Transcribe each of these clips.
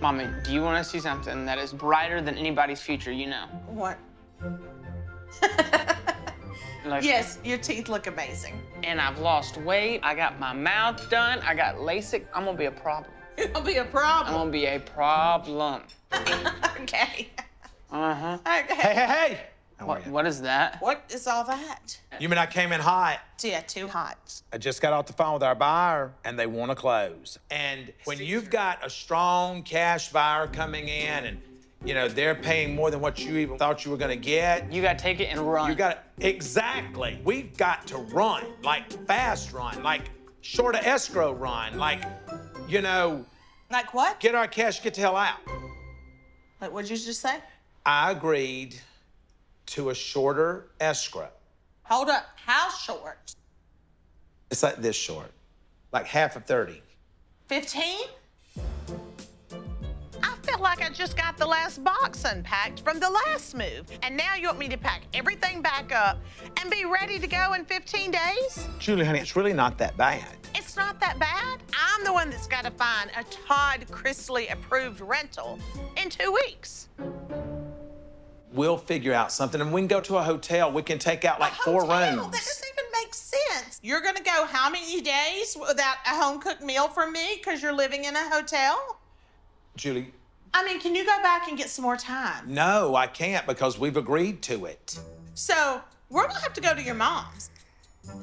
Mommy, do you want to see something that is brighter than anybody's future you know? What? Like, Yes, your teeth look amazing. And I've lost weight. I got my mouth done. I got LASIK. I'm gonna be a problem. It'll be a problem. I'm gonna be a problem. okay. Uh huh. Okay. Hey, hey, hey! How are What, what is that? What is all that? You mean I came in hot? Yeah, too hot. I just got off the phone with our buyer, and they want to close. And when you've got a strong cash buyer coming in, and you know they're paying more than what you even thought you were going to get, You gotta take it and run. you got to exactly. We've got to run, like fast run, like short of escrow run, like you know, Like what? get our cash, get the hell out. Like what'd you just say? I agreed to a shorter escrow. Hold up. How short? It's like this short, like half of 30. 15? I feel like I just got the last box unpacked from the last move. And now you want me to pack everything back up and be ready to go in 15 days? Julie, honey, it's really not that bad. It's not that bad. I'm the one that's got to find a Todd Chrisley approved rental in two weeks. We'll figure out something, and we can go to a hotel. We can take out like four Hotel? rooms. That doesn't even make sense. You're gonna go how many days without a home cooked meal from me because you're living in a hotel? Julie, I mean, can you go back and get some more time? no, I can't because we've agreed to it. So we're gonna have to go to your mom's.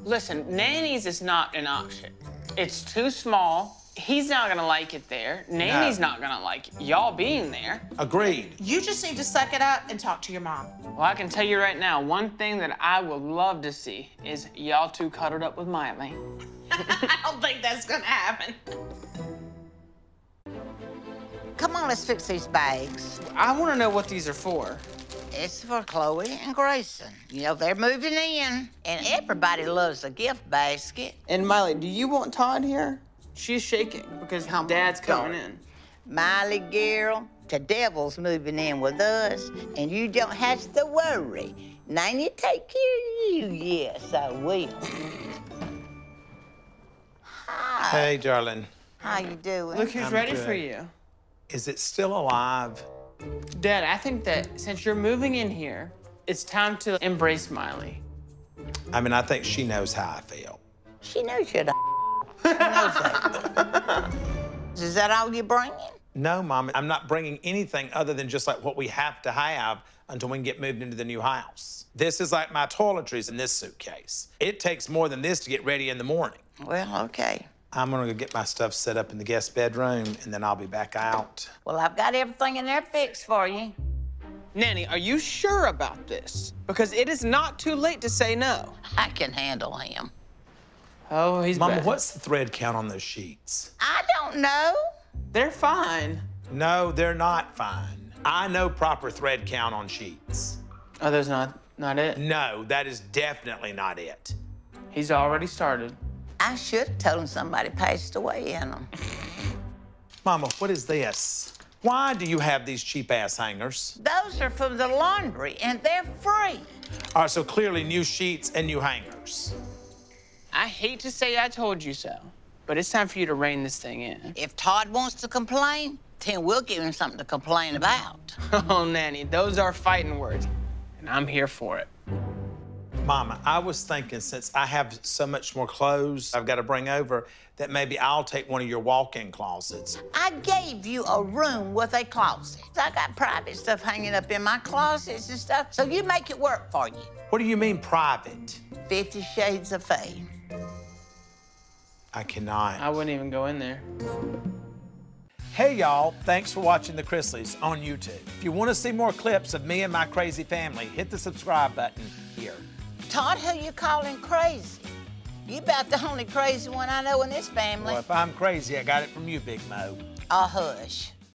Listen, nannies is not an option. It's too small. He's not gonna like it there. Nanny's not gonna like. Y'all being there. Agreed. You just need to suck it up and talk to your mom. Well, I can tell you right now, one thing that I would love to see is y'all two cuddled up with Miley. I don't think that's gonna happen. Come on, let's fix these bags. I want to know what these are for. It's for Chloe and Grayson. You know, they're moving in, and everybody loves a gift basket. And Miley, do you want Todd here? She's shaking because Dad's coming in. Miley girl, the devil's moving in with us, and you don't have to worry. Nanny take care of you. Yes, I will. Hi. Hey, darling, How you doing? Look who's I'm ready for you. is it still alive? Dad, I think that since you're moving in here, it's time to embrace Miley. I mean, I think she knows how I feel. She knows you're the She knows that. Is that all you're bringing? No, Mom, I'm not bringing anything other than just like what we have to have until we can get moved into the new house. This is like my toiletries in this suitcase. It takes more than this to get ready in the morning. Well, okay. I'm gonna go get my stuff set up in the guest bedroom and then I'll be back out. Well, I've got everything in there fixed for you. Nanny, are you sure about this? Because it is not too late to say no. I can handle him. Oh, he's Mama, back. what's the thread count on those sheets? I don't know. They're fine. No, they're not fine. I know proper thread count on sheets. Oh, there's not not it. No, that is definitely not it. He's already started. I should have told him somebody passed away in them. Mama, what is this? Why do you have these cheap ass hangers? Those are from the laundry, and they're free. All right, so clearly new sheets and new hangers. I hate to say I told you so, but it's time for you to rein this thing in. If Todd wants to complain, then we'll give him something to complain about. Oh, Nanny, those are fighting words, and I'm here for it. Mama, I was thinking since I have so much more clothes I've got to bring over, that maybe I'll take one of your walk-in closets. I gave you a room with a closet. I got private stuff hanging up in my closets and stuff, so you make it work for you. What do you mean private? Fifty Shades of Faye. I cannot. I wouldn't even go in there. Hey y'all, thanks for watching The Chrisleys on YouTube. If you want to see more clips of me and my crazy family, hit the subscribe button here. Todd, who you calling crazy? You about the only crazy one I know in this family. Well, if I'm crazy, I got it from you, Big Mo. Oh, hush.